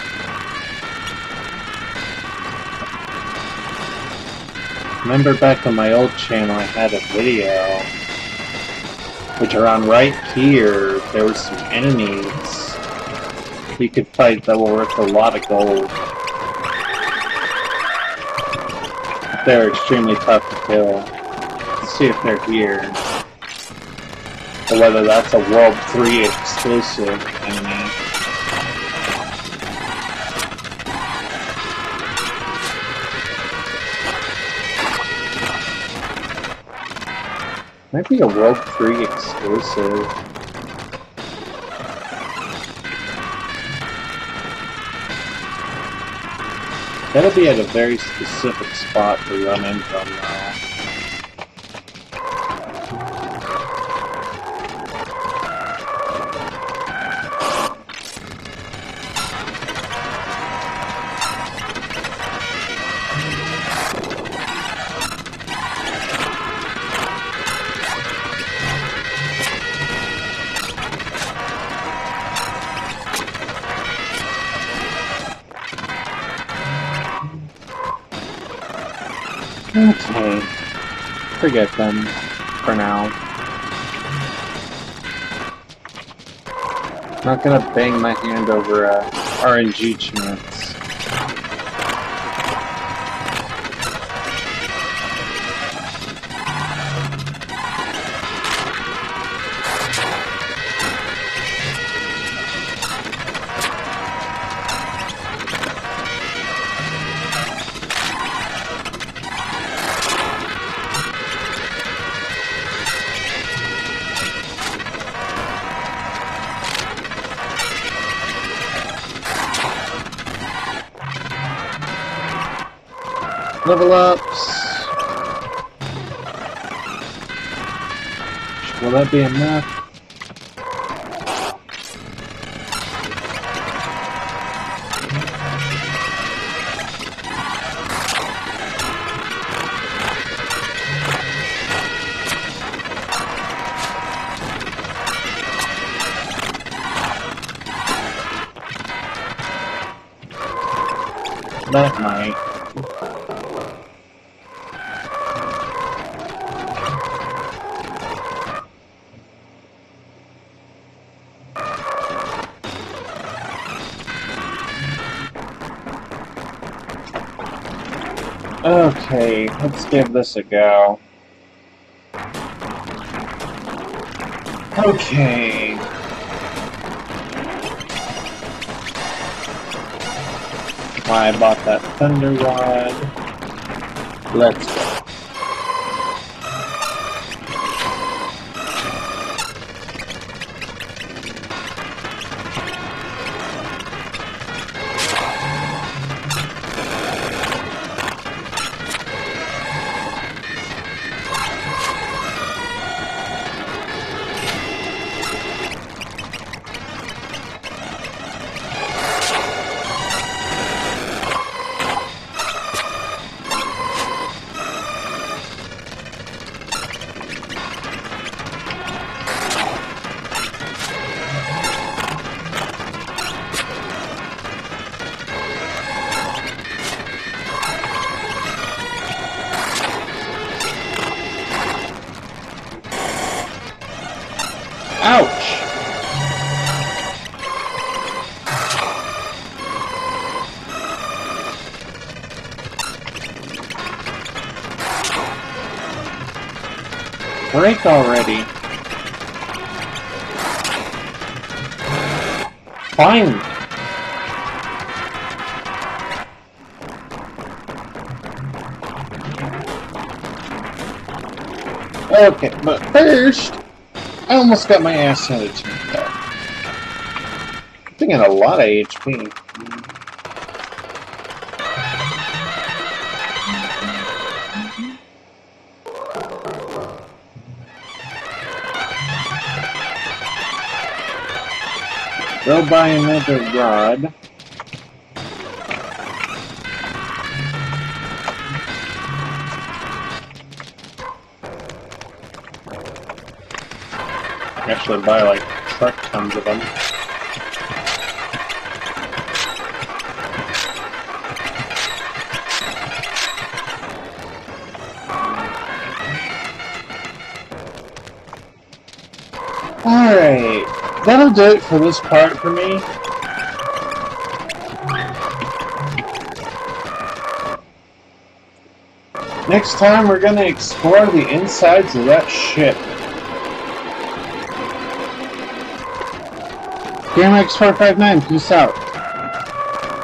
Remember back on my old channel I had a video which around right here there were some enemies you could fight that were worth a lot of gold. They're extremely tough to kill. Let's see if they're here. Or whether that's a World 3 exclusive enemy. Might be a World 3 exclusive. That'll be at a very specific spot to run into them now. Forget them for now. I'm Not gonna bang my hand over uh, RNG chance. Will that be enough? Okay, let's give this a go. Okay. I bought that thunder rod. Let's go. Okay, but first, I almost got my ass handed to me there. I'm thinking a lot of HP. Go buy another rod. Actually buy like truck tons of them. Alright, that'll do it for this part for me. Next time we're gonna explore the insides of that ship. GamerX459, peace out.